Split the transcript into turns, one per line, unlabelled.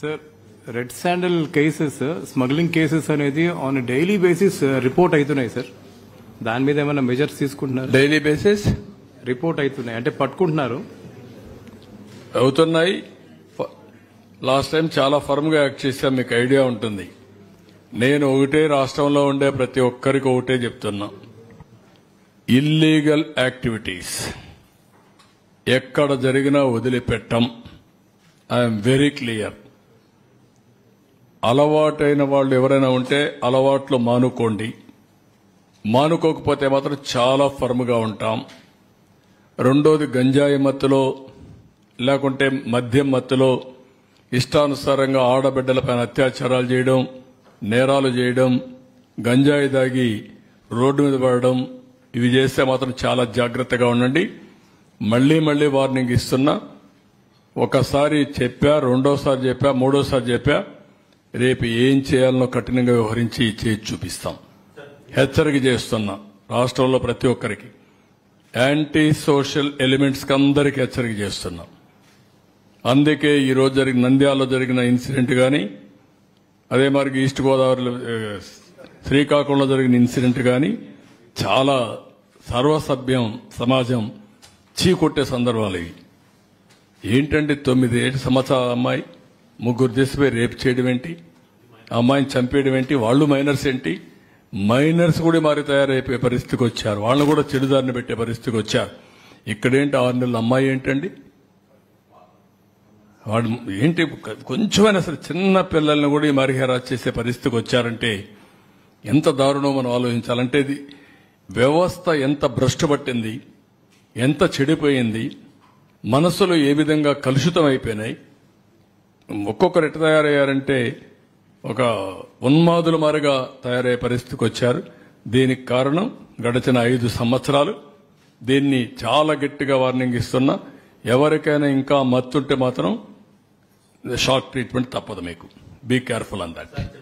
Sir red sandal cases smuggling cases అనేది on daily basis report అవుతున్నాయి sir దాని మీద ఏమైనా మెజర్స్ తీసుకుంటున్నారు?
డైలీ బేసిస్
రిపోర్ట్ అవుతున్నాయి అంటే పట్టుకుంటున్నారు.
అవుతున్నాయి. లాస్ట్ టైం చాలా ఫర్మ్గా యాక్ట్ చేశాం మీకు ఐడియా ఉంటుంది. నేను ఒకటే రాష్ట్రంలో ఉండే ప్రతి ఒక్కరికి ఒకటే చెప్తున్నా. ఇల్లీగల్ యాక్టివిటీస్ ఎక్కడ జరిగినా వదిలిపెట్టం. ఐఎమ్ వెరీ క్లియర్ అలవాటైన వాళ్ళు ఎవరైనా ఉంటే అలవాట్లు మానుకోండి. మానుకోకపోతే మాత్రం చాలా ఫర్మ్గా ఉంటాం. రెండోది గంజాయి మత్తులో లేకుంటే మద్యం మత్తులో ఇష్టానుసారంగా ఆడబిడ్డలపైన అత్యాచారాలు చేయడం నేరాలు చేయడం గంజాయి దాగి రోడ్డు మీద పడడం ఇవి చేస్తే మాత్రం చాలా జాగ్రత్తగా ఉండండి. మళ్ళీ మళ్ళీ వార్నింగ్ ఇస్తున్నా. ఒకసారి చెప్పా రెండోసారి చెప్పా మూడోసారి చెప్పా. రేపు ఏం చేయాలనో కఠినంగా వ్యవహరించి చేసి చూపిస్తాం. హెచ్చరిక చేస్తున్నా రాష్ట్రంలో ప్రతి ఒక్కరికి. యాంటీ సోషల్ ఎలిమెంట్స్కి అందరికీ హెచ్చరిక చేస్తున్నాం. అందుకే ఈరోజు జరిగిన నంద్యాలలో జరిగిన ఇన్సిడెంట్ కానీ అదే మరి ఈస్ట్ గోదావరిలో శ్రీకాకుళంలో జరిగిన ఇన్సిడెంట్ కానీ చాలా సర్వసభ్యం సమాజం చీకొట్టే సందర్భాలు ఇవి. ఏంటంటే తొమ్మిది ఏడు సంవత్సరాల అమ్మాయి? ముగ్గురు దేశపై రేపు చేయడం ఏంటి? అమ్మాయిని చంపేయడం ఏంటి? వాళ్ళు మైనర్స్ ఏంటి? మైనర్స్ కూడా మారి తయారైపోయే పరిస్థితికి వచ్చారు. వాళ్ళని కూడా చెడుదారిని పెట్టే పరిస్థితికి వచ్చారు. ఇక్కడేంటి ఆరు నెలల అమ్మాయి ఏంటండి? వాడు ఏంటి? కొంచెమైనా సరే చిన్న పిల్లల్ని కూడా ఈ మరిహేరా చేసే పరిస్థితికి వచ్చారంటే ఎంత దారుణం మనం ఆలోచించాలంటే ఇది వ్యవస్థ ఎంత భ్రష్టు పట్టింది ఎంత చెడిపోయింది? మనసులో ఏ విధంగా కలుషితం అయిపోయినాయి ఒక్కొక్కరు ఎట్ట తయారయ్యారంటే ఒక ఉన్మాదుల మారిగా తయారయ్యే పరిస్థితికి వచ్చారు. దీనికి కారణం గడిచిన ఐదు సంవత్సరాలు. దీన్ని చాలా గట్టిగా వార్నింగ్ ఇస్తున్నా ఎవరికైనా ఇంకా మత్తుంటే మాత్రం షాక్ ట్రీట్మెంట్ తప్పదు మీకు. Be careful on that.